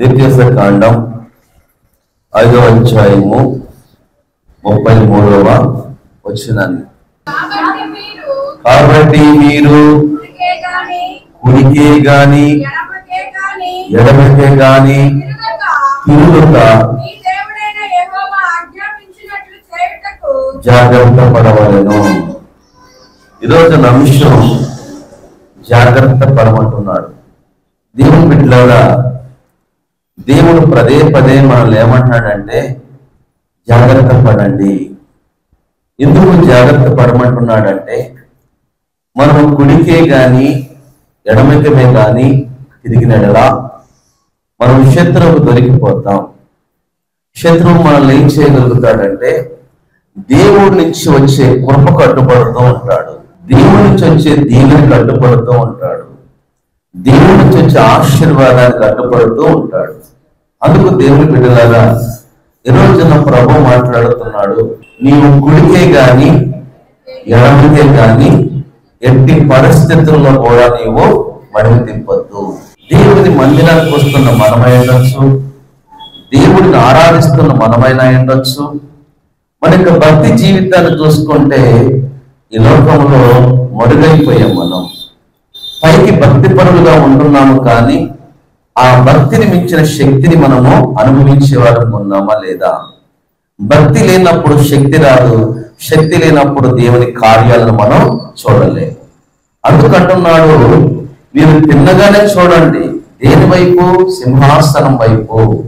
ద్వితీయ కాండం ఐదవ అధ్యాయము ముప్పై మూడవ వచ్చినాన్ని కాబట్టి మీరు కుడికే గాని ఎడమకే గాని తిరగక చేయుటకు జాగ్రత్త పడవలను. ఈరోజు నా అంశం జాగ్రత్త పడమంటున్నాడు. దేవుని బిడ్డలారా దేవుడు పదే పదే మనల్ని ఏమంటున్నాడంటే జాగ్రత్త పడండి ఎందుకు జాగ్రత్త పడమంటున్నాడంటే మనం కుడికే గాని ఎడమకమే గాని తిరిగినడలా మనం శత్రువుకు దొరికిపోతాం. శత్రువు మనల్ని ఏం చేయగలుగుతాడంటే దేవుడి నుంచి వచ్చే కృప కట్టుబడుతూ ఉంటాడు. దేవుడి నుంచి వచ్చే దీవెని కట్టుబడుతూ ఉంటాడు. దేవుడి నుంచి వచ్చే ఆశీర్వాదానికి కట్టుబడుతూ ఉంటాడు. అందుకు దేవుని బిడ్డలారా ఎన్నో రోజున ప్రభు మాట్లాడుతున్నాడు నీవు కుడికే గాని ఎడమకే గాని ఎట్టి పరిస్థితుల్లో కూడా నీవు మడిమి తిప్పద్దు దేవుని మందిరానికి వస్తున్న మనమై ఉండొచ్చు. దేవుడిని ఆరాధిస్తున్న మనమైనా ఉండొచ్చు. మన యొక్క భక్తి జీవితాన్ని చూసుకుంటే ఈ లోకంలో మరుగైపోయాం మనం. పైకి భక్తి పరులుగా ఉంటున్నాము కానీ ఆ భక్తిని మించిన శక్తిని మనము అనుభవించే వారు ఉన్నామా లేదా? భక్తి లేనప్పుడు శక్తి రాదు. శక్తి లేనప్పుడు దేవుని కార్యాలను మనం చూడలేము. అందుకంటున్నాడు మీరు తిన్నగానే చూడండి. దేని వైపు? సింహాసనం వైపు.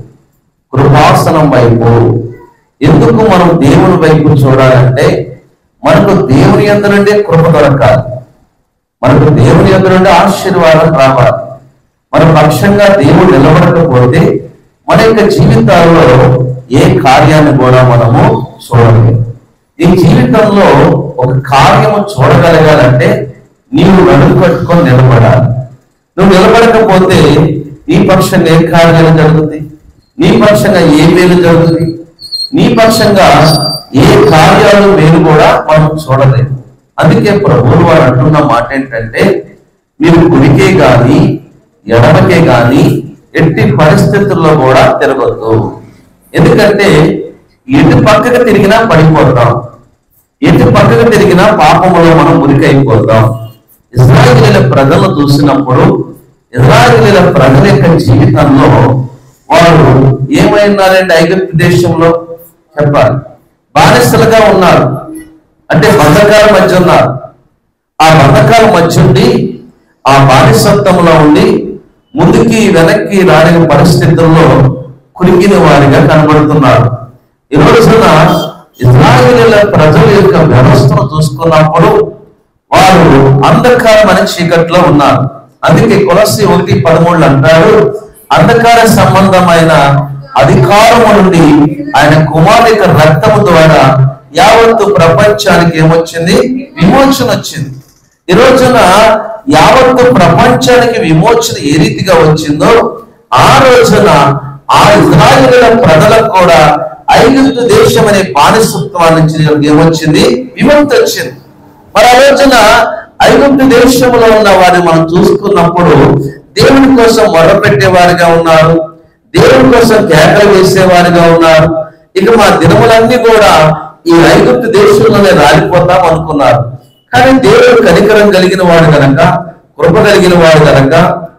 కృపాసనం వైపు. ఎందుకు మనం దేవుని వైపు చూడాలంటే మనకు దేవుని ఎందు నుండి కృప దొరకాలి. మనకు దేవుని ఎందు నుండి ఆశీర్వాదం రావాలి. మన పక్షంగా దేవుడు నిలబడకపోతే మన యొక్క జీవితాల్లో ఏ కార్యాన్ని కూడా మనము చూడలేము. ఈ జీవితంలో ఒక కార్యము చూడగలగాలంటే నీవు నడుము కట్టుకొని నిలబడాలి. నువ్వు నిలబడకపోతే నీ పక్షంగా ఏ కార్యాలు జరుగుతుంది నీ పక్షంగా ఏ మేలు జరుగుతుంది నీ పక్షంగా ఏ కార్యాలు మేలు కూడా మనం చూడలేము. అందుకే ప్రభువులు వారు అంటున్న మాట ఏంటంటే మీరు కుడికే కానీ ఎడమకే గాని ఎట్టి పరిస్థితుల్లో కూడా తిరగద్దు. ఎందుకంటే ఎటు పక్కకు తిరిగినా పడిపోతాం. ఎటు పక్కకు తిరిగినా పాపంలో మనం మురికైపోతాం. ఇజ్రాయేలీల ప్రజలు చూసినప్పుడు ఇజ్రాయేలీల ప్రజల యొక్క జీవితంలో వారు ఏమైనారండి ఐగుప్తు దేశంలో? చెప్పాలి. బానిసలుగా ఉన్నారు. అంటే బంధకాల మధ్య ఉన్నారు. ఆ బంధకాల మధ్య ఉండి ఆ బానిసత్వంలో ఉండి ముందుకి వెనక్కి రాని పరిస్థితుల్లో కురిగిన వారిగా కనబడుతున్నారు. ఈ రోజున ప్రజల యొక్క వ్యవస్థను చూసుకున్నప్పుడు వారు అంధకారమైన చీకట్లో ఉన్నారు. అందుకే కొలసి ఒకటి పదమూడు అంటారు అంధకార సంబంధమైన అధికారము నుండి ఆయన కుమారు రక్తము ద్వారా యావత్తు ప్రపంచానికి ఏమొచ్చింది? విమోచన వచ్చింది ఈ రోజున యావత్తు ప్రపంచానికి విమోచన ఏ రీతిగా వచ్చిందో ఆ రోజున ఆ ఇజ్రాయేలీల ప్రజలకు కూడా ఐగుప్తు దేశం అనే బానిసత్వం నుంచి ఏమొచ్చింది? విముక్తి వచ్చింది. మరి ఆ రోజున ఐగుప్తు దేశంలో ఉన్న వారిని మనం చూసుకున్నప్పుడు దేవుని కోసం మొరపెట్టేవారుగా ఉన్నారు. దేవుని కోసం కేకలు వేసేవారుగా ఉన్నారు. ఇక మా దినములన్నీ కూడా ఈ ఐగుప్తు దేశంలోనే రాలిపోతాం అనుకున్నారు. కానీ దేవుడు కనికరం కలిగిన వాడు కనుక కృప కలిగిన వాడు కనుక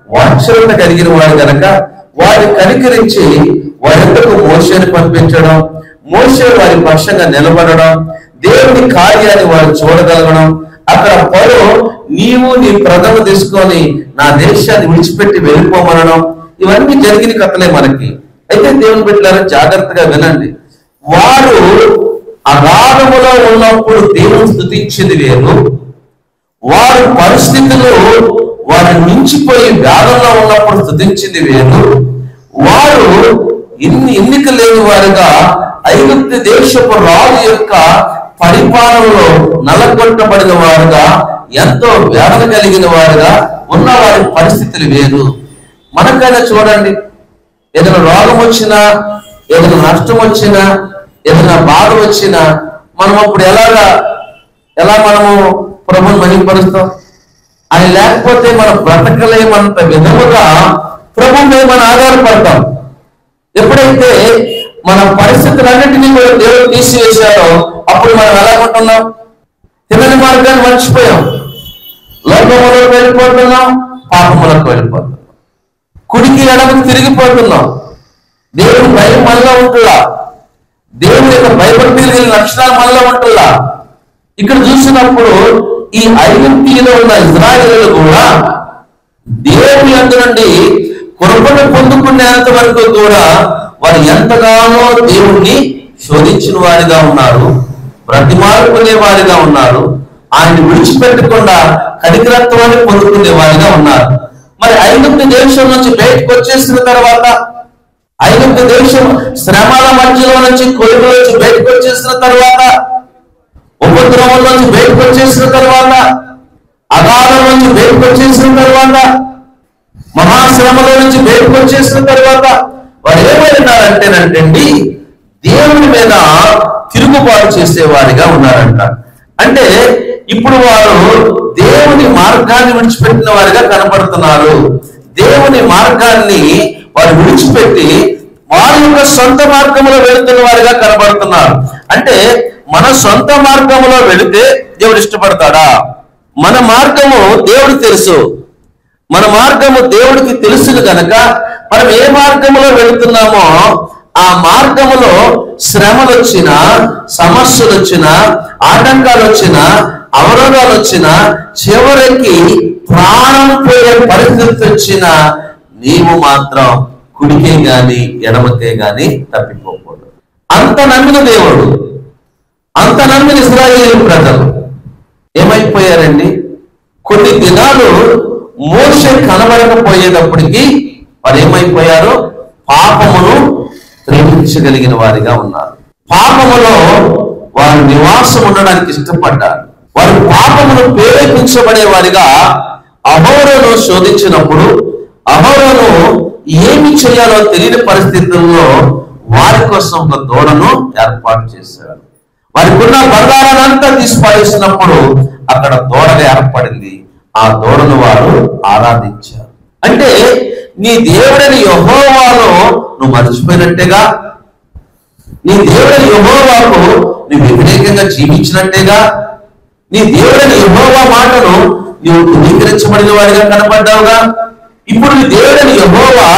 వాత్సల్యత కలిగిన వాడు కనుక వారిని కనికరించి వారింతకు మోషని పంపించడం మోసే వారి పక్షంగా నిలబడడం దేవుని కార్యాన్ని వారు చూడగలగడం అక్కడ పౌరు నీవు నీ ప్రజలు తీసుకొని నా దేశాన్ని విడిచిపెట్టి వెళ్ళిపోమనడం ఇవన్నీ జరిగిన కథలే మనకి. అయితే దేవుని బిడ్డలారా జాగ్రత్తగా వినండి. వారు అగాధములో ఉన్నప్పుడు దేవుని స్థుతించింది వేరు వారి పరిస్థితులు వారిని మించిపోయి వ్యాధంలో ఉన్నప్పుడు స్థుతించింది వేరు. వారు ఇన్ని ఎన్నిక లేని వారుగా ఐగుప్తి దేశపు రాజు యొక్క పరిపాలనలో నలగొట్టబడిన వారుగా ఎంతో వేదన కలిగిన వారుగా ఉన్న వారి పరిస్థితులు వేరు. మనకైనా చూడండి ఏదైనా రోగం వచ్చినా ఏదైనా నష్టం వచ్చినా ఏదైనా బాధ వచ్చినా మనం అప్పుడు ఎలాగా ఎలా మనము ప్రభుని మహిమపరుస్తాం. ఆయన లేకపోతే మనం బ్రతకలేమంత విధముగా ప్రభు మీద మనం ఆధారపడతాం ఎప్పుడైతే మన పరిస్థితులన్నింటినీ కూడా దేవుడు తీసివేశారో అప్పుడు మనం ఎలా ఉంటున్నాం? తినని మార్గాన్ని మర్చిపోయాం. లోకములకు వెళ్ళిపోతున్నాం పాపములకు వెళ్ళిపోతున్నాం. కుడికి ఎడమకు తిరిగిపోతున్నాం. దేవుడి భయం మనలో ఉంటుందా? దేవుడి యొక్క భయభక్తి లక్షణాలు మనలో ఉంటుందా? ఇక్కడ చూసినప్పుడు ఈ ఐగుప్తిలో ఉన్న ఇజ్రాయేలు కూడా దేవుని అందు నుండి కృపను పొందుకునేంత వరకు కూడా వారు ఎంతగానో దేవుణ్ణి శోధించిన వారిగా ఉన్నారు బ్రతిమారుకునే వారిగా ఉన్నారు ఆయన విడిచిపెట్టకుండా కనికరత్వాన్ని పొందుకునే వారిగా ఉన్నారు. మరి ఐగుప్తు దేశం నుంచి బయటకు వచ్చేసిన తర్వాత ఐగుప్తు దేశం శ్రమాల మధ్యలో నుంచి కొడుకు నుంచి బయటకు వచ్చేసిన తర్వాత ఉపద్రవం నుంచి బయటకు వచ్చేసిన తర్వాత అగాధం నుంచి బయటకు వచ్చేసిన తర్వాత మహాశ్రమలో నుంచి బయటకు వచ్చేసిన తర్వాత వారు ఏమైనారంటేనంటండి దేవుని మీద తిరుగుబాటు చేసేవారిగా ఉన్నారంట. అంటే ఇప్పుడు వారు దేవుని మార్గాన్ని విడిచిపెట్టిన వారిగా కనపడుతున్నారు దేవుని మార్గాన్ని వారు విడిచిపెట్టి వారి యొక్క సొంత మార్గంలో వెళుతున్న వారిగా కనబడుతున్నారు. అంటే మన సొంత మార్గంలో వెళితే దేవుడు ఇష్టపడతాడా? మన మార్గము దేవుడు తెలుసు. మన మార్గము దేవుడికి తెలుసును గనక మనం ఏ మార్గంలో వెళుతున్నామో ఆ మార్గములో శ్రమలు వచ్చినా సమస్యలు వచ్చినా ఆటంకాలు వచ్చినా అవరోధాలు వచ్చినా చివరికి ప్రాణం పోయే పరిస్థితి వచ్చినా నీవు మాత్రం కుడికే గాని ఎడమకే గాని తప్పిపోకూడదు. అంత నమ్మిన దేవుడు అంత నమ్మిన ఇస్రాయేల్ ప్రజలు ఏమైపోయారండి? కొన్ని దినాలు మోస కనబడకపోయేటప్పటికీ వారు ఏమైపోయారు? పాపమును ప్రేమించగలిగిన వారిగా ఉన్నారు. పాపములో వారు నివాసం ఉండడానికి ఇష్టపడ్డారు. వారు పాపమును ప్రేరేపించబడే వారిగా అహోరను శోధించినప్పుడు అహోరను ఏమి చేయాలో తెలియని పరిస్థితుల్లో వారి కోసం ఒక దూడను ఏర్పాటు చేశారు వారికి ఉన్న బంగారాన్నంతా తీసి అక్కడ దూడగా ఏర్పడింది. ఆ దూడను వారు ఆరాధించారు. అంటే నీ దేవుడని యహోవాలో నువ్వు మర్చిపోయినట్టేగా? నీ దేవుడని యహోవాకు నువ్వు వ్యతిరేకంగా జీవించినట్టేగా? నీ దేవుడని యహోవా మాటను నువ్వు ధృవీకరించబడిన వాడిగా కనపడ్డావుగా ఇప్పుడు నీ దేవుడని యహోవా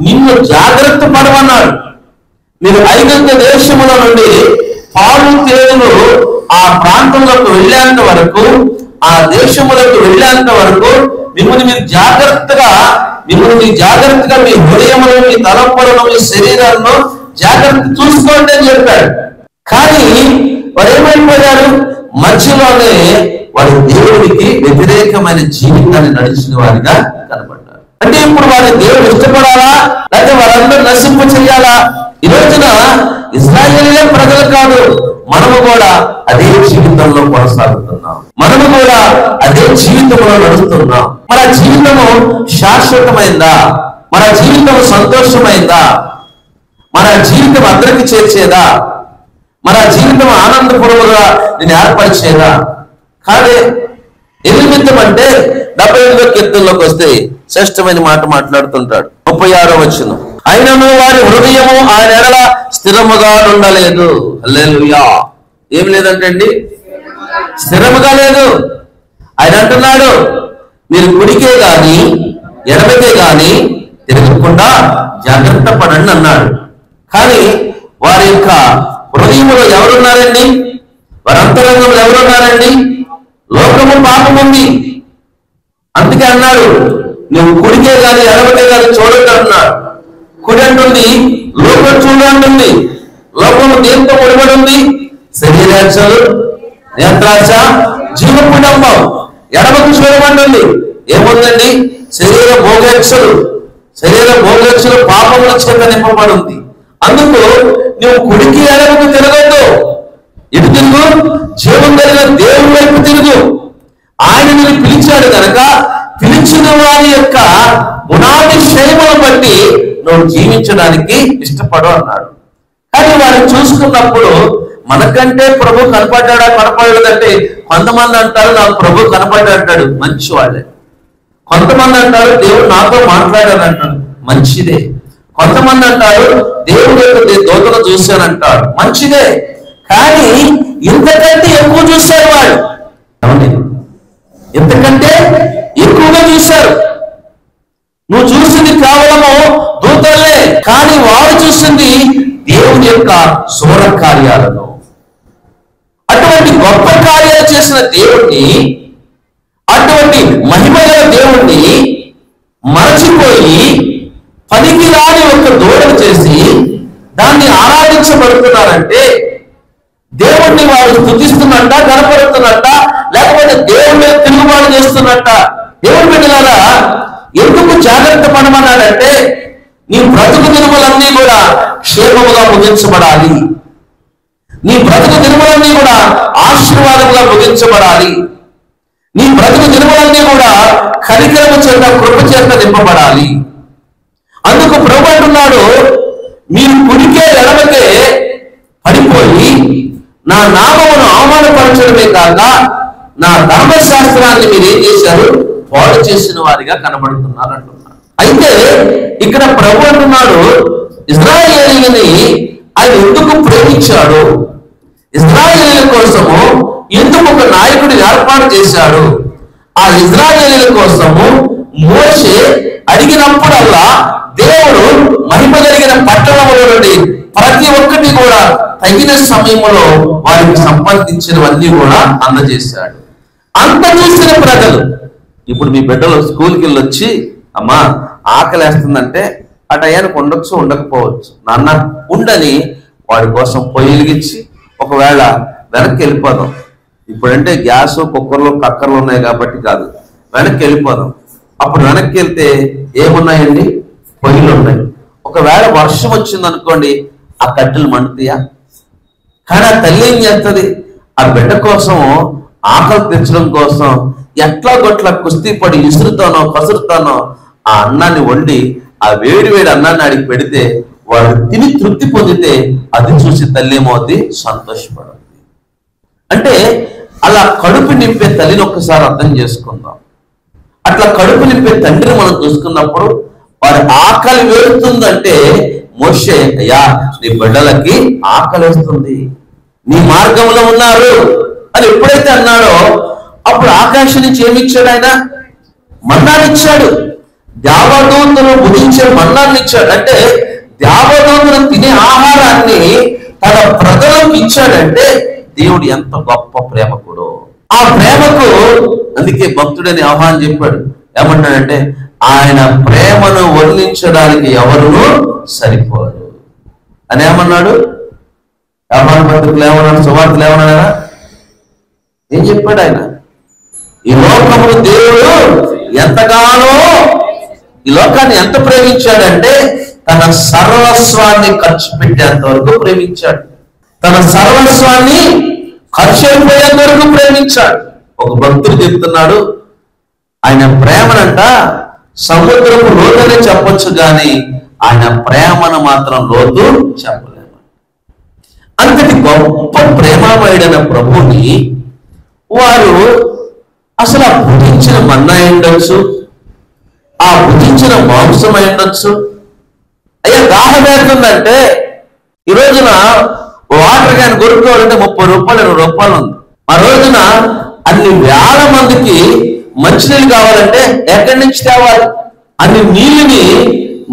నిన్ను జాగ్రత్త పడమన్నాడు. మీరు ఐగంత దేశముల నుండి పాలు తేనెలు ఆ ప్రాంతంలోకి వెళ్ళేంత వరకు ఆ దేశములకు వెళ్ళేంత వరకు మిమ్మల్ని మీరు జాగ్రత్తగా మిమ్మల్ని మీరు జాగ్రత్తగా మీ హృదయములు మీ తలంపులను మీ శరీరాలను జాగ్రత్త చూసుకోండి అని చెప్పాడు. కానీ వారు ఏమైపోయారు మధ్యలోనే వారి దేవుడికి వ్యతిరేకమైన జీవితాన్ని నడిచిన వారిగా కనబడ్డారు. అంటే ఇప్పుడు వారి దేవుడు ఇష్టపడాలా? లేకపోతే వారందరూ నశింప చేయాలా ఈ రోజున ఇస్రాయేలే ప్రజలు కాదు మనము కూడా అదే జీవితంలో కొనసాగుతున్నాం. మనము కూడా అదే జీవితంలో నడుస్తున్నాం. మన జీవితము శాశ్వతమైందా? మన జీవితం సంతోషమైందా? మన జీవితం అందరికి చేర్చేదా? మన జీవితం ఆనందపూర్వగా నేను ఏర్పరిచేదా? కాదే ఎనిమిత్తం అంటే డెబ్బై ఎనిమిదో కీర్తనలోకి వస్తే శ్రేష్టమైన మాట మాట్లాడుతుంటాడు. ముప్పై ఆరో వచ్చిన అయినను వారి హృదయము ఆయన ఎడల స్థిరముగా ఉండలేదు అల్లెలుయా ఏం లేదంటే అండి? స్థిరముగా లేదు. ఆయన అంటున్నాడు మీరు కుడికే గాని ఎడమకే గాని తిరగకుండా జాగ్రత్త పడండి అన్నాడు. కానీ వారి యొక్క హృదయంలో ఎవరున్నారండి? వారి అంతరంగంలో ఎవరున్నారండి? లోకము పాపం ఉంది. అందుకే అన్నాడు నువ్వు కుడికే గాని ఎడమకే గాని చూడద్దు అన్నాడు. కుడి అంటుంది లోకం చూడంటుంది లోకము దేంతో ముడిపడి ఉంది శరీరాక్షలు నేత్రాశ జీవ కుటుంబం ఎడమకు చూడమంటుంది. ఏముందండి? శరీర భోగేక్షలు శరీర భోగేక్షలు పాపముల చేత నింపబడి ఉంది అందుకు నువ్వు కుడికి ఎడమకు తిరగద్దు. ఇటు తిరుగు. జీవం కలిగిన దేవుని వైపు తిరుగు. ఆయన పిలిచాడు కనుక పిలిచిన వారి యొక్క గుణాది క్షేమను బట్టి నువ్వు జీవించడానికి ఇష్టపడు అన్నాడు. కానీ వారిని చూసుకున్నప్పుడు మనకంటే ప్రభు కనపడ్డా కనపడలేదంటే కొంతమంది అంటారు నాకు ప్రభు కనపడ్డాడు అంటాడు మంచి వాళ్ళే కొంతమంది అంటారు దేవుడు నాతో మాట్లాడాడు అంటాడు మంచిదే. కొంతమంది అంటారు దేవుడు యొక్క దోతను దూతను చూశానంటాడు మంచిదే. కానీ ఇంతకంటే ఎక్కువ చూశారు వాళ్ళు ఇంతకంటే ఎక్కువగా చూశారు. కేవలము దూతలే కానీ వారు చూసింది దేవుని యొక్క శూర కార్యాలను అటువంటి గొప్ప కార్యాలు చేసిన దేవుణ్ణి అటువంటి మహిమగల దేవుణ్ణి మరచిపోయి పనికి రాని ఒక దూరం చేసి దాన్ని ఆరాధించబడుతున్నారంటే దేవుణ్ణి వాడు స్థుతిస్తున్నట్ట కనపడుతున్నట్ట లేకపోతే దేవుడి మీద తిరుగుబాటు చేస్తున్నట్ట. దేవుడి బిడ్డలారా ఎందుకు జాగ్రత్త పడమన్నాడంటే నీ బ్రతుకు దినములన్నీ కూడా క్షేమముగా ముగించబడాలి. నీ బ్రతుకు దినములన్నీ కూడా ఆశీర్వాదముగా ముగించబడాలి. నీ బ్రతుకు దినములన్నీ కూడా కరికరము చేత కృప చేత నింపబడాలి. అందుకు ప్రభు అంటున్నాడు మీరు కుడికే ఎడమకే పడిపోయి నా నామమును అవమానపరచడమే కాక నా ధర్మశాస్త్రాన్ని మీరు ఏం చేశారు? పాడు చేసిన వారిగా కనబడుతున్నారు అంటున్నారు అయితే ఇక్కడ ప్రభు అంటున్నాడు ఇజ్రాయేలీని ఆయన ఎందుకు ప్రేమించాడు? ఇజ్రాయేలీల కోసము ఎందుకు ఒక నాయకుడిని ఏర్పాటు చేశాడు? ఆ ఇజ్రాయేలీల కోసము మోషే అడిగినప్పుడల్లా దేవుడు మహిమ కలిగిన పట్టణముల నుండి ప్రతి ఒక్కటి కూడా తగిన సమయంలో వారికి సంపాదించినవన్నీ కూడా అందజేశాడు. అంత చూసిన ప్రజలు ఇప్పుడు మీ బిడ్డలు స్కూల్కి వెళ్ళి వచ్చి అమ్మా ఆకలేస్తుందంటే ఆ టయానికి ఉండొచ్చు ఉండకపోవచ్చు. నాన్న ఉండని వాడి కోసం పొయ్యి వెలిగించి ఒకవేళ వెనక్కి వెళ్ళిపోదాం. ఇప్పుడంటే గ్యాస్ కుక్కర్లు కక్కర్లు ఉన్నాయి కాబట్టి కాదు. వెనక్కి వెళ్ళిపోదాం. అప్పుడు వెనక్కి వెళ్తే ఏమున్నాయండి? పొయ్యిలు ఉన్నాయి. ఒకవేళ వర్షం వచ్చింది అనుకోండి ఆ కట్టెలు మండుతాయా? కానీ ఆ తల్లి ఏం చేస్తుంది? ఆ బిడ్డ కోసం ఆకలి తెచ్చడం కోసం ఎట్లా గొట్ల కుస్తీ పడి ఇసురుతానో కసురుతానో ఆ అన్నాన్ని వండి ఆ వేడి వేడి అన్నాన్ని ఆడికి పెడితే వాడు తిని తృప్తి పొందితే అది చూసి తల్లి ఏమవుద్ది? సంతోషపడుతుంది అంటే అలా కడుపు నింపే తల్లిని ఒక్కసారి అర్థం చేసుకుందాం. అట్లా కడుపు నింపే తండ్రిని మనం చూసుకున్నప్పుడు వారి ఆకలి వేరుతుందంటే మోషే అయ్యా నీ బిడ్డలకి ఆకలిస్తుంది. నీ మార్గంలో ఉన్నారు అని ఎప్పుడైతే అన్నాడో అప్పుడు ఆకాశం నుంచి ఏమిచ్చాడు ఆయన. మన్నాన్ని ఇచ్చాడు దేవదూతను భుజించే మన్నాన్ని ఇచ్చాడు అంటే దేవదూతను తినే ఆహారాన్ని తన ప్రజలకు ఇచ్చాడంటే దేవుడు ఎంత గొప్ప ప్రేమకుడు. ఆ ప్రేమకు అందుకే భక్తుడని ఆహ్వానం చెప్పాడు. ఏమంటాడంటే ఆయన ప్రేమను వర్ణించడానికి ఎవరును సరిపోరు అని ఏమన్నాడు? వ్యాపార పత్రికలు ఏమన్నాడు? సువార్తలు ఏమన్నాడా ఏం చెప్పాడు ఆయన? ఈ లోకము దేవుడు ఎంతగానో ఈ లోకాన్ని ఎంత ప్రేమించాడంటే తన సర్వస్వాన్ని ఖర్చు పెట్టేంత వరకు ప్రేమించాడు. తన సర్వస్వాన్ని ఖర్చు అయిపోయేంత వరకు ప్రేమించాడు. ఒక భక్తుడు చెప్తున్నాడు ఆయన ప్రేమనంట సముద్రపు లోతనే చెప్పొచ్చు గాని ఆయన ప్రేమను మాత్రం లోతు చెప్పలేము అంతటి గొప్ప ప్రేమమయుడైన ప్రభుని వారు అసలు ఆ భుజించిన మన్నా ఉండొచ్చు ఆ భుజించిన మాంసం అయి ఉండొచ్చు. అయ్యా దాహం ఏంటంటే ఈ రోజున వాటర్ క్యాన్ కొనుక్కోవాలంటే ముప్పై రూపాయలు ఇరవై రూపాయలు ఉంది. ఆ రోజున అన్ని వేల మందికి మంచినీళ్ళు కావాలంటే ఎక్కడి నుంచి తేవాలి? అన్ని నీళ్ళని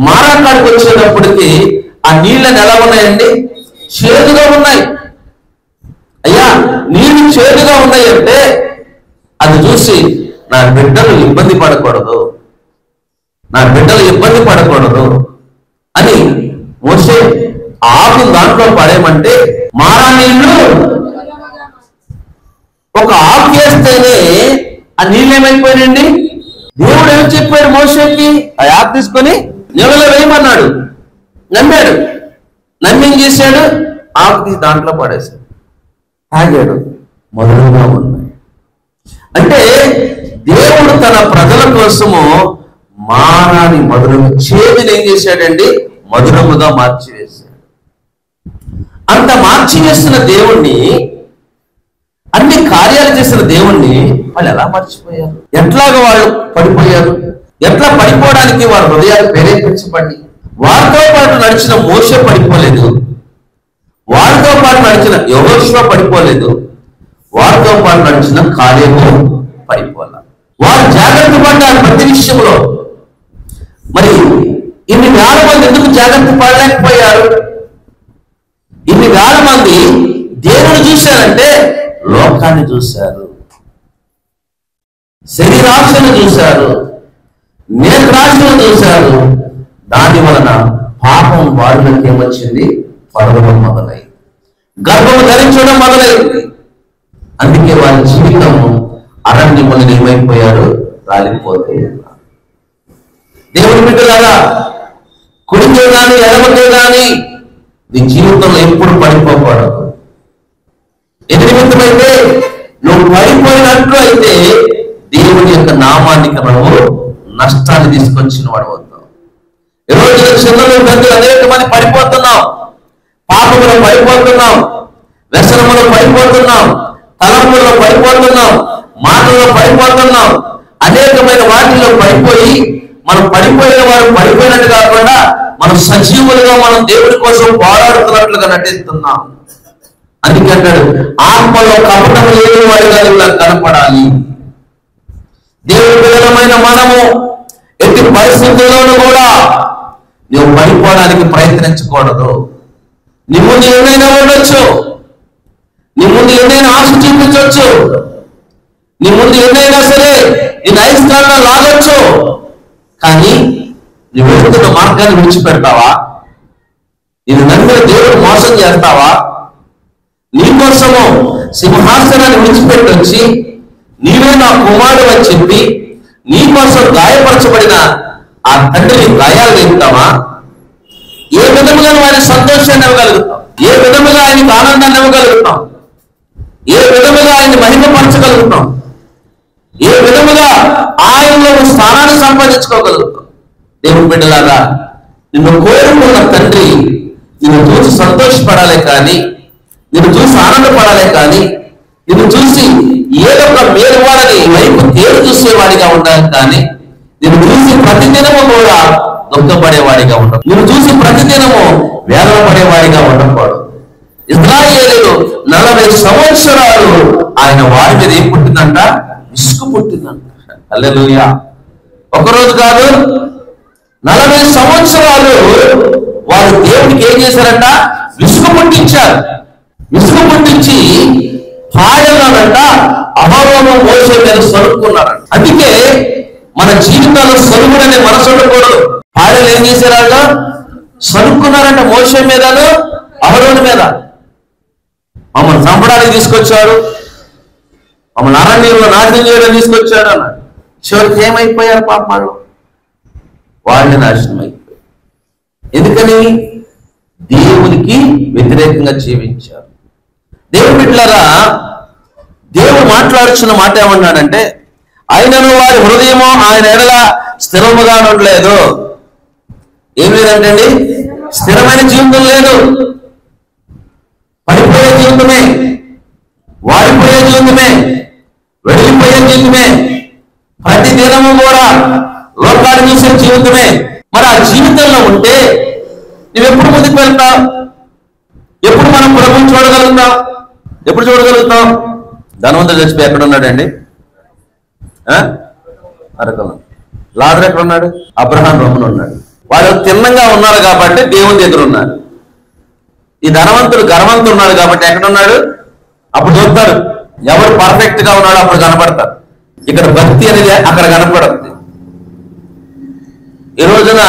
మారాకాడికి వచ్చేటప్పటికి ఆ నీళ్ళని ఎలా ఉన్నాయండి? చేదుగా ఉన్నాయి. అయ్యా నీళ్ళు చేదుగా ఉన్నాయంటే అది చూసి నా బిడ్డలు ఇబ్బంది పడకూడదు. నా బిడ్డలు ఇబ్బంది పడకూడదు అని మోసే ఆకు దాంట్లో పడేయమంటే మారా నీళ్ళు ఒక ఆకు వేస్తేనే ఆ నీళ్ళు ఏమైపోయినండి దేవుడు ఏం చెప్పాడు మోసేకి ఆ యాప్ తీసుకొని నీళ్ళలో వేయమన్నాడు. నమ్మాడు. నమ్మి చేశాడు? ఆకు తీసి దాంట్లో పడేశాడు. తాగాడు. మొదలుగా ఉన్నాయి అంటే దేవుడు తన ప్రజల కోసము మారాని మధురం చేతిని ఏం చేశాడండి? మధురముగా మార్చివేశాడు. అంత మార్చివేస్తున్న దేవుణ్ణి అన్ని కార్యాలు చేసిన దేవుణ్ణి వాళ్ళు ఎలా మర్చిపోయారు? ఎట్లాగా వాళ్ళు పడిపోయారు? ఎట్లా పడిపోవడానికి వారి హృదయాలు ప్రేరేపించబడి? వారితో పాటు నడిచిన మోస పడిపోలేదు. వారితో పాటు నడిచిన యహోశ్వ పడిపోలేదు. వారితో పాటు నడిచిన కాలేము పడిపోలే వారు జాగ్రత్త పడ్డారు ప్రతి విషయంలో. మరి ఇన్ని వేల మంది ఎందుకు జాగ్రత్త పడలేకపోయారు? ఇన్ని వేల మంది దేవుని చూశారంటే లోకాన్ని చూశారు. శరీరాశను చూశారు. నేత్రాశను చూశారు. దాని వలన పాపం వారిలోకి ఏమొచ్చింది? పడవడం మొదలై గర్భము ధరించడం మొదలైంది. అందుకే వాళ్ళ జీవితం అరణ్యములు ఏమైపోయారు రాలిపోతూ ఉన్నారు దేవుని బిడ్డలారా కుడికే కానీ ఎడమకే గాని నీ జీవితంలో ఎప్పుడు పడిపోకూడదు. ఎది నువ్వు పడిపోయినట్లు అయితే దేవుని యొక్క నామానికి మనము నష్టాన్ని తీసుకొచ్చిన వాడు అవుతాం ఈరోజు చిన్నలు పెద్దలు అనేక మంది పడిపోతున్నాం పాపములో పడిపోతున్నాం వ్యసనములో పడిపోతున్నాం తలంపుల్లో పడిపోతున్నాం మాటల్లో పడిపోతున్నాం అనేకమైన వాటిలో పడిపోయి మనం పడిపోయిన వారు పడిపోయినట్టు కాకుండా మనం సజీవులుగా మనం దేవుడి కోసం పోరాడుతున్నట్లుగా నటిస్తున్నాం. అందుకే అంటాడు ఆత్మలో కపటం లేని వాడిగా ఇలా కనపడాలి. దేవుడి పిల్లలమైన మనము ఎట్టి పరిస్థితుల్లోనూ కూడా నువ్వు పడిపోవడానికి ప్రయత్నించకూడదు. నువ్వు ముందు ఉండొచ్చు. నీ ముందు ఎన్నైనా ఆశ చూపించవచ్చు? నీ ముందు ఎన్నైనా సరే నేను అయిష్టాలను లాగొచ్చు కానీ నువ్వు వెళ్తున్న మార్గాన్ని విడిచిపెడతావా? నేను నమ్మిన దేవుడు మోసం చేస్తావా? నీ కోసము సింహాసనాన్ని విడిచిపెట్టి వచ్చి నీవే నా కుమారుడు అని చెప్పి నీ కోసం గాయపరచబడిన ఆ తండ్రిని గాయాలు వేస్తావా ఏ విధముగా నువ్వు ఆయన సంతోషాన్ని ఇవ్వగలుగుతాం ఏ విధముగా ఆయనకు ఆనందాన్ని ఇవ్వగలుగుతాం ఏ విధముగా ఆయన మహిమపరచగలుగుతాం? ఏ విధముగా ఆయనలో స్థానాన్ని సంపాదించుకోగలుగుతాం? దేవుని బిడ్డలాగా నిన్ను కోరుకున్న తండ్రి నిన్ను చూసి సంతోషపడాలి కానీ నిన్ను చూసి ఆనందపడాలి కానీ నిన్ను చూసి ఏదో ఒక మేలువాడని వైపు తేరు చూసేవాడిగా ఉండాలి కానీ నిన్ను చూసి ప్రతిదినము కూడా దుఃఖపడేవాడిగా ఉండవు నిన్ను చూసి ప్రతిదినము వేదన పడేవాడిగా ఉండకూడదు. ఇజ్రాయేలు నలభై సంవత్సరాలు ఆయన వారి మీద ఏం పుట్టిందంట? ఇసుకు పుట్టిందంట. అల్లెలుయా ఒకరోజు కాదు నలభై సంవత్సరాలు వారు దేవుడికి ఏం చేశారంట? విసుగు పుట్టించారు. విసుగు పుట్టించి పాయలనంట అహోరోగం మోసే మీద సరుక్కున్నారంట. అందుకే మన జీవితాల్లో సరుకుడనే మనసు ఉండకూడదు పాయలు ఏం చేశారంట? సరుక్కున్నారంట మోసే మీదను అహరోని మీద. మమ్మల్ని చంపడానికి తీసుకొచ్చాడు మమ్మల్ని అరణ్యంలో నాశనం చేయడం తీసుకొచ్చాడు అన్నాడు చివరికి ఏమైపోయారు పాపాలు? వాళ్ళని నాశనం అయిపోయారు. ఎందుకని? దేవునికి వ్యతిరేకంగా జీవించారు. దేవుని బిడ్డలారా దేవుడు మాట్లాడుచున్న మాట ఏమన్నాడంటే ఆయనను వారి హృదయము ఆయన ఎడల స్థిరముగా ఉండలేదు. ఏం లేదంటే అండి స్థిరమైన జీవితం లేదు. జీవితమే వెళ్ళిపోయే జీవితమే ప్రతి దినము కూడా లోకాన్ని చూసే జీవితమే. మరి ఆ జీవితంలో ఉంటే నువ్వెప్పుడు ముందుకు వెళ్తావు? ఎప్పుడు మనం ప్రభుత్వం చూడగలుగుతాం? ఎప్పుడు చూడగలుగుతాం ధనవంతుడు చచ్చిపోయి ఎక్కడ ఉన్నాడండి? ఆ? అరకలం లాదర్ ఎక్కడ ఉన్నాడు? అబ్రహాం రొమ్మను ఉన్నాడు. వాళ్ళు తిన్నంగా ఉన్నారు కాబట్టి దేవుని దగ్గర ఉన్నారు. ఈ ధనవంతుడు గర్వంతుడు ఉన్నాడు కాబట్టి ఎక్కడ ఉన్నాడు? అప్పుడు చూస్తారు ఎవరు పర్ఫెక్ట్గా ఉన్నాడో అప్పుడు కనపడతారు. ఇక్కడ భక్తి అనేది అక్కడ కనపడుతుంది ఈ రోజున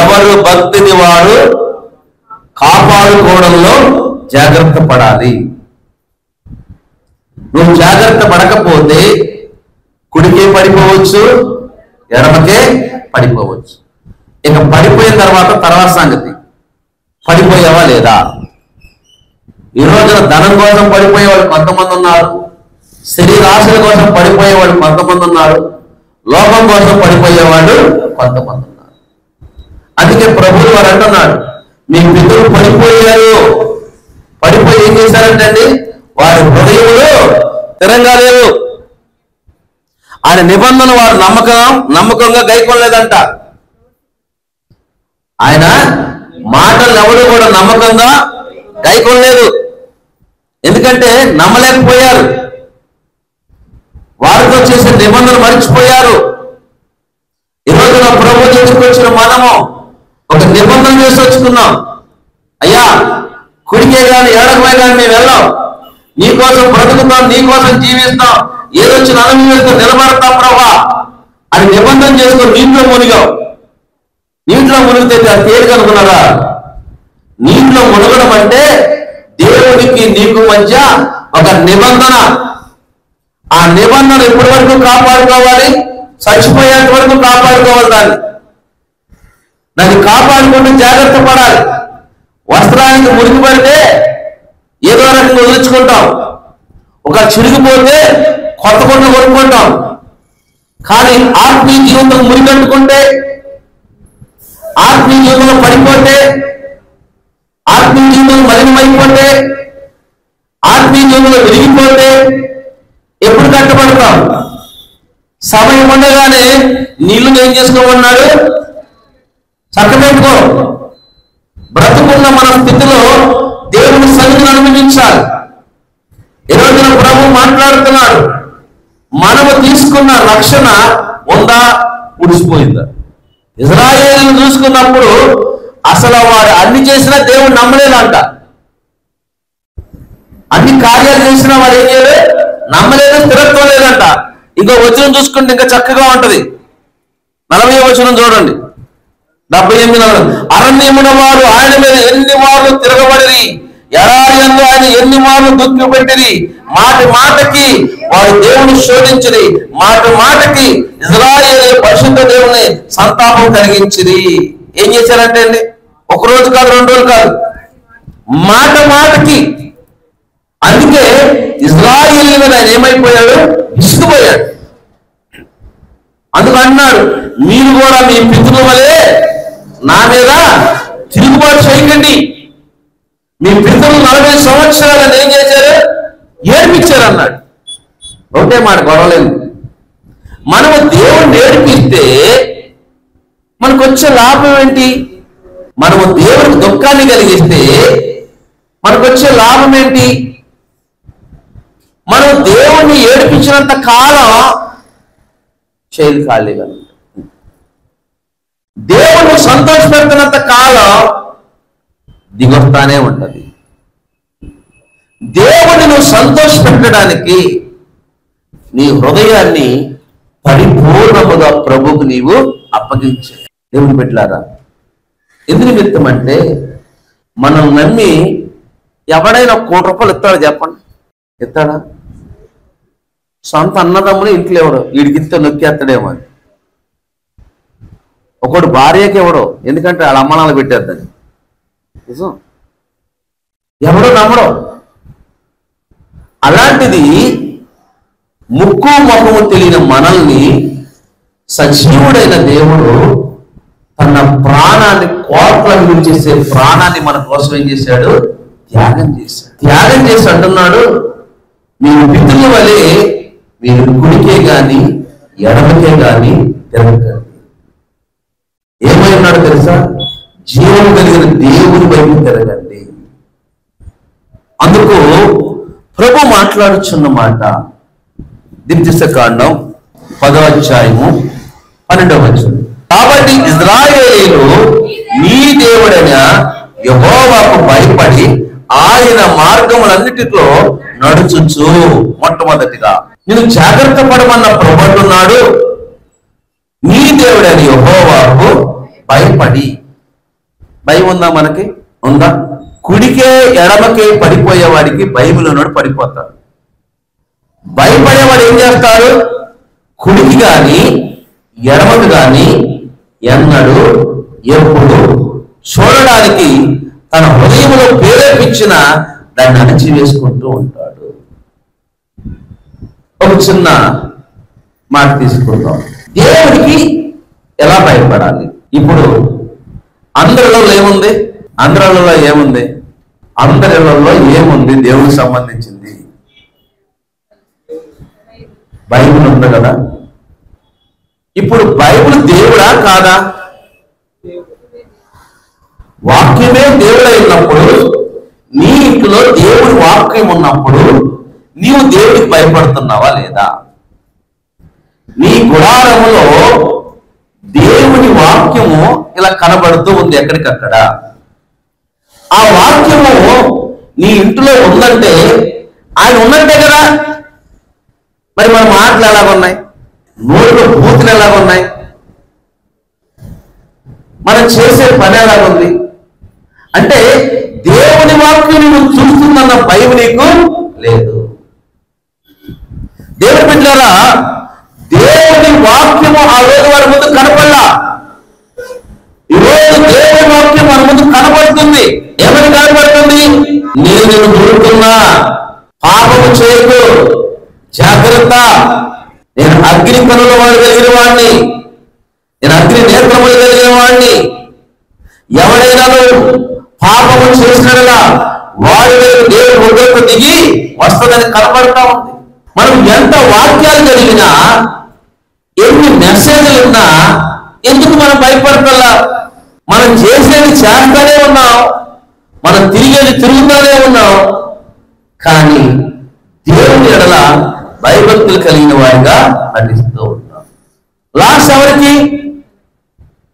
ఎవరు భక్తిని వారు కాపాడుకోవడంలో జాగ్రత్త పడాలి. నువ్వు జాగ్రత్త పడకపోతే కుడికే పడిపోవచ్చు ఎడమకే పడిపోవచ్చు. ఇక పడిపోయిన తర్వాత తర్వాత సంగతి. పడిపోయావా లేదా? ఈ రోజున ధనం కోసం పడిపోయేవాళ్ళు కొంతమంది ఉన్నారు. శరీరాశల కోసం పడిపోయేవాడు కొంతమంది ఉన్నారు. లోకం కోసం పడిపోయేవాడు కొంతమంది ఉన్నారు. అందుకే ప్రభువు వారు అంటున్నాడు మీ పితరులు పడిపోయారు. పడిపోయి ఏం చేశారంటండి వారి హృదయములు స్థిరంగా లేవు ఆయన నిబంధన వారు నమ్మకం నమ్మకంగా గైకొనలేదంట. ఆయన మాటలు ఎవరు కూడా నమ్మకంగా గైకొనలేదు ఎందుకంటే నమ్మలేకపోయారు. వారితో చేసే నిబంధనలు మర్చిపోయారు. ఈరోజు నా ప్రభు దగ్గరికి వచ్చిన మనము ఒక నిబంధన చేసి వచ్చుకున్నాం అయ్యా కుడికే కానీ ఏడకమే కానీ మేము వెళ్ళాం. నీకోసం బ్రతుకుతాం నీకోసం జీవిస్తాం. ఏదొచ్చి అనుభవిస్తూ నిలబడతాం ప్రభా. అని నిబంధన చేసుకుని నీటిలో మునిగాం. నీటిలో మునిగితే అది తేలిక అనుకున్నారా? నీటిలో మునగడం అంటే దేవునికి నీకు మధ్య ఒక నిబంధన. ఆ నిబంధన ఎప్పటి వరకు కాపాడుకోవాలి? చచ్చిపోయేంత వరకు కాపాడుకోవాలి దాన్ని. దాన్ని కాపాడుకుంటూ జాగ్రత్త పడాలి. వస్త్రానికి మురికి పడితే ఏదో రకంగా వదిలించుకుంటాం. ఒక చిరిగిపోతే కొత్త కొండ కొనుక్కుంటాం. కానీ ఆత్మీయ జీవితం మురికట్టుకుంటే ఆత్మీయ జీవితంలో పడిపోతే మలినమైపోతే ఆత్మీయంలో విరిగిపోతే ఎప్పుడు కట్టబడతాం? సమయం ఉండగానే నీళ్ళు ఏం చేసుకోమన్నాడు? చక్కబెట్టుకో. బ్రతుకున్న మన స్థితిలో దేవుని సన్నిధిని అనుభవించాలి. ఈరోజున ప్రభు మాట్లాడుతున్నాడు. మనము తీసుకున్న రక్షణ ఉందా? ఉడిసిపోయిందా ఇజ్రాయేల్ చూసుకున్నప్పుడు అసలు వాడు అన్ని చేసినా దేవుడు నమ్మలేదంట. అన్ని కార్యాలు చేసినా వాడు ఏం చేయలేదు నమ్మలేదు? స్థిరత్వం లేదంట ఇంకో వచనం చూసుకుంటే ఇంకా చక్కగా ఉంటది. నలభై వచనం చూడండి. డెబ్బై ఎనిమిది అరణ్యమున వారు ఆయన మీద ఎన్ని మార్లు తిరగబడి ఎడారియంలో ఆయన ఎన్ని మార్లు దుక్కి పెట్టిరి? మాటి మాటకి వారు దేవుని శోధించిరి. మాటి మాటకి ఇజ్రాయేల్ పరిశుద్ధ దేవుని సంతాపం కలిగించిరి. ఏం చేశారంటే అండి? ఒక రోజు కాదు రెండు రోజులు కాదు. మాట మాటకి అందుకే ఇజ్రాయిల్ మీద ఆయన ఏమైపోయాడు? విసిగిపోయాడు. అందుకు అన్నాడు మీరు కూడా మీ పితృల వలే నా మీద తిరుగుబాటు చేయకండి మీ పితరులు నలభై సంవత్సరాలు ఏం చేశారు? ఏడిపించారు అన్నాడు ఒకటే మాట గొడవలేదు. మనము దేవుణ్ణి ఏడిపిస్తే మనకు వచ్చే లాభం ఏంటి? మనము దేవుడికి దుఃఖాన్ని కలిగిస్తే మనకు వచ్చే లాభం ఏంటి? మనం దేవుణ్ణి ఏడిపించినంత కాలం శైలి ఖాళీగా ఉంటుంది. సంతోషపెడుతున్నంత కాలం దిగొస్తానే ఉంటుంది. దేవుని నువ్వు సంతోషపెట్టడానికి నీ హృదయాన్ని పరిపూర్ణముగా ప్రభుకు నీవు అప్పగించే దేవుని పెట్టారా ఎందు నిమిత్తం అంటే మనం నమ్మి ఎవడైనా కోటి రూపాయలు ఇస్తాడు చెప్పండి? ఇస్తాడా? సొంత అన్నదమ్ములు ఇంట్లో ఎవడు వీడికిస్తే నొక్కేస్తాడేమో అని. ఒకడు భార్యకి ఎవడో ఎందుకంటే వాళ్ళ అమ్మనాలు పెట్టేద్దని. నిజం? ఎవడో నమ్మడో. అలాంటిది ముక్కు మొహము తెలియని మనల్ని సజీవుడైన దేవుడు తన ప్రాణాన్ని కోట్ల చేసే ప్రాణాన్ని మన కోసం ఏం చేశాడు? త్యాగం చేశాడు. త్యాగం చేసి అంటున్నాడు మీరు పితృల వలె మీరు కుడికే గాని ఎడమకే గాని తిరగకండి. ఏమై ఉన్నాడు తెలుసా? జీవం కలిగిన దేవుని వైపు తిరగండి. అందుకు ప్రభు మాట్లాడుచున్న మాట దిప్తిస్త కాండం పదవ అధ్యాయము పన్నెండవ వచనం. కాబట్టి ఇజ్రాయేలీలు నీ దేవుడైన యహోవాకు భయపడి ఆయన మార్గములన్నిటిలో నడుచుచు మొట్టమొదటిగా. నేను జాగ్రత్త పడమన్న ప్రభున్నాడు నీ దేవుడని యహోవాకు భయపడి. భయం ఉందా మనకి? ఉందా? కుడికే ఎడమకే పడిపోయే వాడికి ఉన్నాడు పడిపోతాడు. భయపడేవాడు ఏం చేస్తాడు? కుడికి కానీ ఎడమకు కాని ఎన్నడు ఎప్పుడు చూడడానికి తన హృదయంలో ప్రేరేపించిన దాన్ని అణచివేసుకుంటూ ఉంటాడు. ఒక చిన్న మాట తీసుకుందాం. దేవుడికి ఎలా భయపడాలి? ఇప్పుడు అందరిలో ఏముంది? అందరిలో ఏముంది? అందరిలో ఏముంది దేవుడికి సంబంధించింది? బైబిల్ ఉంది కదా? ఇప్పుడు బైబిల్ దేవుడా కాదా? వాక్యమే దేవుడైనప్పుడు నీ ఇంట్లో దేవుడి వాక్యం ఉన్నప్పుడు నీవు దేవుడికి భయపడుతున్నావా లేదా? నీ గుడారములో దేవుని వాక్యము ఇలా కనబడుతూ ఉంది ఎక్కడికక్కడ. ఆ వాక్యము నీ ఇంట్లో ఉందంటే ఆయన ఉన్నట్టే కదా? మరి మన మాటలు ఎలాగున్నాయి నోట్లో బూతులు ఎలాగున్నాయి మనం చేసే పని ఎలాగుంది అంటే దేవుని వాక్యం నువ్వు చూస్తుందన్న భయం నీకు లేదు. దేవుని బిడ్డారా దేవుని వాక్యము ఆ రోజు వారి ముందు కనపడలా. ఈరోజు దేవుని వాక్యం మన ముందు కనబడుతుంది ఏమని కనబడుతుంది నేను నేను దొరుకుతున్నా పాపము చేయకు. జాగ్రత్త. నేను అగ్ని పనుల వాడు కలిగిన వాడిని నేను అగ్ని నేత్రములు కలిగిన వాడిని ఎవడైనా పాపము చేసినలా వాడి దేవుడు ఉదయకు దిగి వస్తుందని కనపడతా ఉంది. మనం ఎంత వాక్యాలు కలిగినా ఎన్ని మెసేజ్లు ఉన్నా ఎందుకు మనం భయపడతల్లా మనం చేసేది చేస్తూనే ఉన్నాం. మనం తిరిగేది తిరుగుతూనే ఉన్నాం. కానీ దేవుని ఎడల భయభక్తులు కలిగిన వారిగా నటిస్తూ ఉన్నాం. లాస్ట్ ఎవరికి?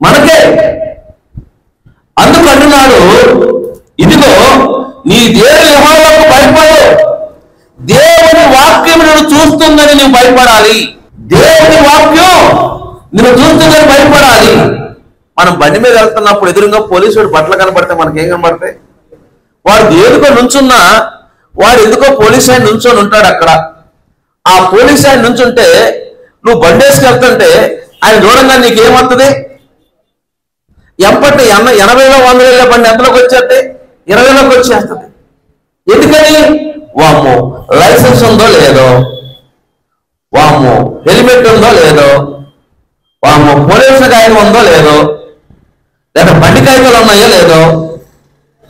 మనకే. అందుకు అంటున్నాడు ఇదిగో నీ దేవుని యెహోవాకు భయపడు దేవుని వాక్యం నేను చూస్తుందని నువ్వు భయపడాలి. దేవుని వాక్యం నువ్వు చూస్తుందని భయపడాలి. మనం బండి మీద వెళ్తున్నప్పుడు ఎదురుగా పోలీసుడు బట్టలు కనబడితే మనకి ఏం కనబడతాయి? వాడు దేనికో నుంచున్నా వాడు ఎందుకో పోలీస్ ఆయన నుంచొని ఉంటాడు అక్కడ. ఆ పోలీస్ ఆయన నుంచుంటే నువ్వు బండి వేసుకెళ్తుంటే ఆయన దూరంగా నీకు ఏమవుతుంది ఎంపటి ఎన ఎనభైలో వంద వేల బండి ఎంతలోకి వచ్చేస్తే ఇరవైలోకి వచ్చేస్తుంది ఎందుకని? వాము లైసెన్స్ ఉందో లేదో? వాము హెల్మెట్ ఉందో లేదో? వాము పోలీసు కాయలు ఉందో లేదో? లేదా బండి కాగితాలు ఉన్నాయో లేదో?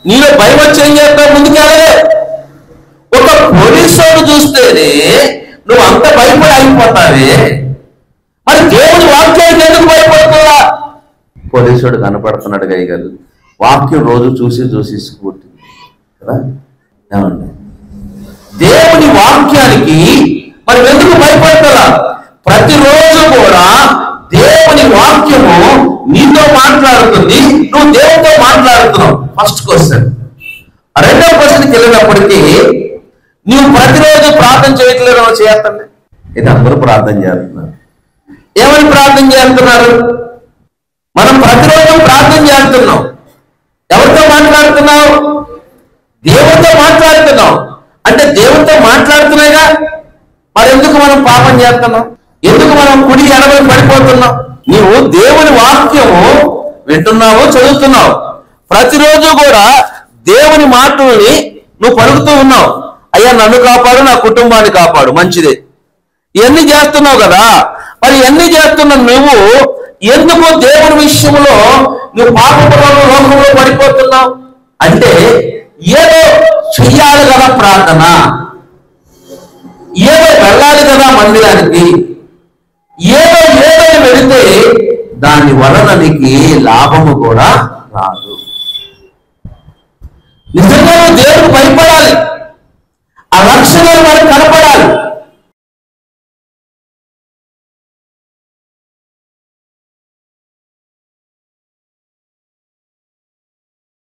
నీలో భయం వచ్చి ఏం చేస్తావు ముందుకెళ్ళలే ఒక పోలీసు చూస్తేనే నువ్వు అంత భయపడి ఆగిపోతావే. మరి దేవుడు వాక్యానికి ఎందుకు భయపడుతున్నా పోలీసుడు కనపడుతున్నాడు గైగారు వాక్యం రోజు చూసి చూసి పుట్టింది కదా? ఏమండి? దేవుని వాక్యానికి మనం ఎందుకు భయపడతా ప్రతిరోజు కూడా దేవుని వాక్యము నీతో మాట్లాడుతుంది నువ్వు దేవునితో మాట్లాడుతున్నావు. ఫస్ట్ క్వశ్చన్ రెండవ క్వశ్చన్కి వెళ్ళినప్పటికీ నువ్వు ప్రతిరోజు ప్రార్థన చేయట్లేదు చేస్తండి ఇది అందరూ ప్రార్థన చేస్తున్నారు. ఏమని ప్రార్థన చేస్తున్నారు? మనం ప్రతిరోజు ప్రార్థన చేస్తున్నాం. ఎవరితో మాట్లాడుతున్నావు? దేవుడితో మాట్లాడుతున్నాం అంటే దేవుడితో మాట్లాడుతున్నాయిగా. మరి ఎందుకు మనం పాపం చేస్తున్నాం? ఎందుకు మనం కుడి ఎడమని పడిపోతున్నాం? నీవు దేవుని వాక్యము వింటున్నావు చదువుతున్నావు. ప్రతిరోజు కూడా దేవుని మాటల్ని నువ్వు పలుకుతూ ఉన్నావు. అయ్యా నన్ను కాపాడు నా కుటుంబాన్ని కాపాడు మంచిదే. ఇవన్నీ చేస్తున్నావు కదా? మరి ఇవన్నీ చేస్తున్న నువ్వు? ఎందుకు దేవుని విషయంలో నువ్వు పాపంలో లోకంలో పడిపోతున్నావు? అంటే ఏదో చెయ్యాలి కదా ప్రార్థన. ఏదో వెళ్ళాలి కదా మందిరానికి. ఏదో ఏదో వెళితే దాని వలన నీకు లాభము కూడా రాదు. నిజంగా దేవుడు దేవుడికి భయపడాలి. ఆ లక్షణాలు కనపడాలి.